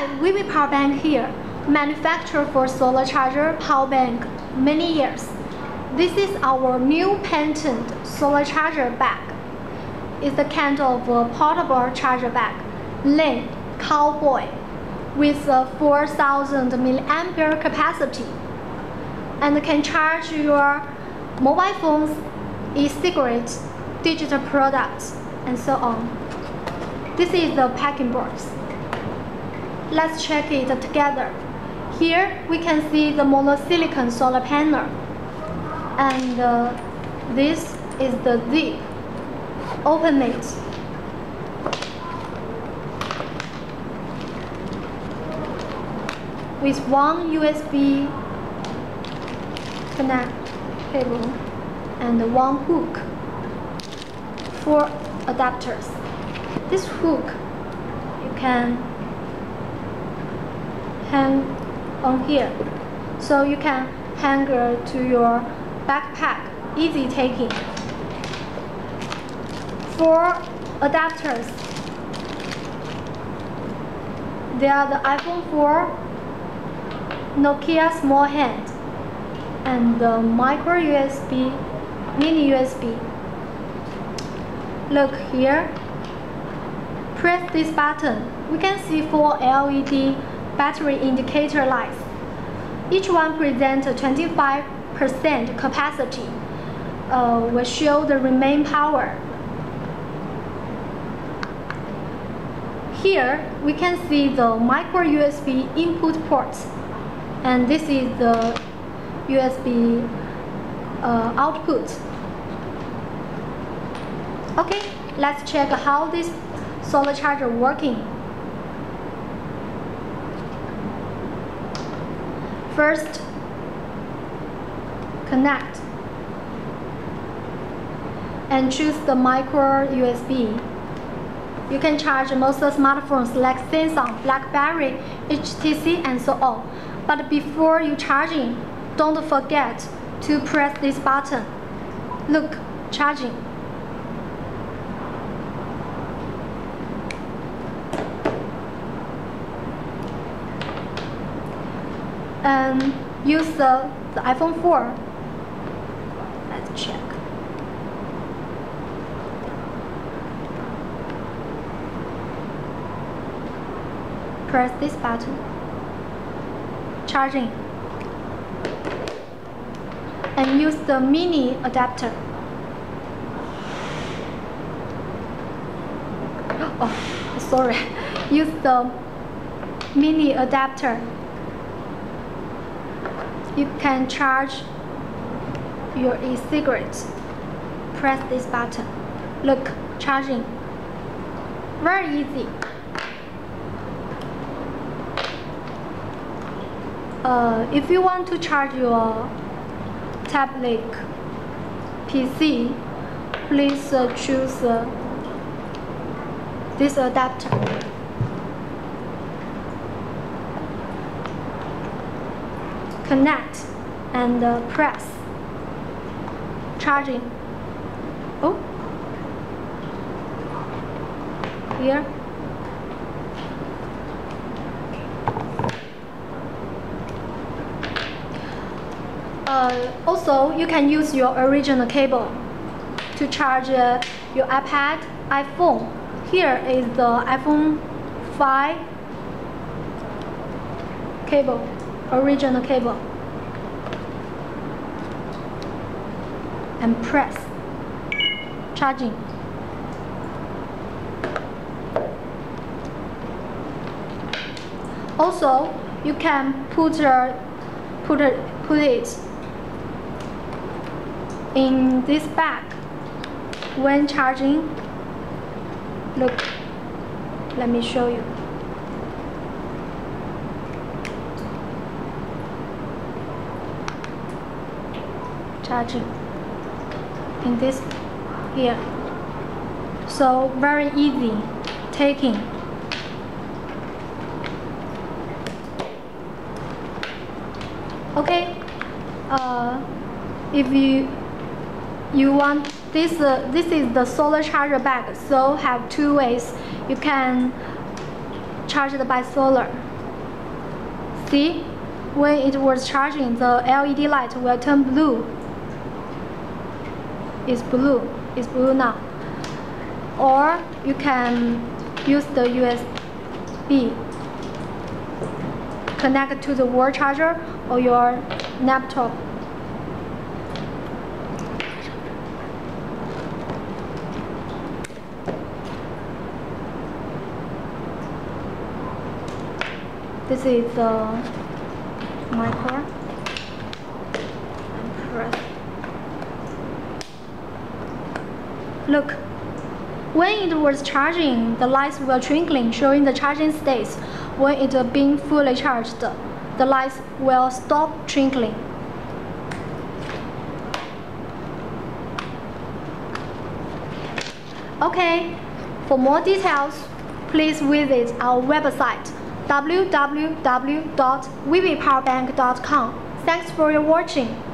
have ViVi power bank here, manufactured for solar charger power bank many years. This is our new patent solar charger bag. It's the kind of portable charger bag, lean, cowboy, with a 4000 milliampere capacity, and can charge your mobile phones, e-cigarettes, digital products, and so on. This is the packing box. Let's check it together. Here we can see the monosilicon solar panel. And uh, this is the zip. Open it. With one USB connect cable and one hook. for adapters. This hook you can hang on here. So you can hang it to your backpack, easy taking. Four adapters. They are the iPhone 4, Nokia small hand, and the micro USB, mini USB. Look here. Press this button. We can see four LED battery indicator lights. Each one presents a 25% capacity, uh, will show the remain power. Here, we can see the micro USB input ports, and this is the USB uh, output. Okay, let's check how this solar charger working. First, connect and choose the micro USB. You can charge most smartphones like Samsung, BlackBerry, HTC and so on. But before you charging, don't forget to press this button. Look, charging. And use the, the iPhone 4. Let's check. Press this button. Charging. And use the mini adapter. Oh, sorry. Use the mini adapter you can charge your e-cigarette. Press this button. Look, charging. Very easy. Uh, if you want to charge your tablet PC, please uh, choose uh, this adapter. Connect and uh, press. Charging. Oh. Here. Uh, also you can use your original cable to charge uh, your iPad iPhone. Here is the iPhone 5 cable original cable. And press. Charging. Also you can put a, put a, put it in this bag. When charging look let me show you charging in this here. So very easy taking. Okay uh, if you you want this uh, this is the solar charger bag. So have two ways. You can charge it by solar. See, when it was charging, the LED light will turn blue. It's blue. It's blue now. Or you can use the USB connect to the wall charger or your laptop. This is the my car. Press. Look, when it was charging, the lights were twinkling, showing the charging states. When it is being fully charged, the lights will stop twinkling. Okay, for more details, please visit our website www.vivipowerbank.com. Thanks for your watching.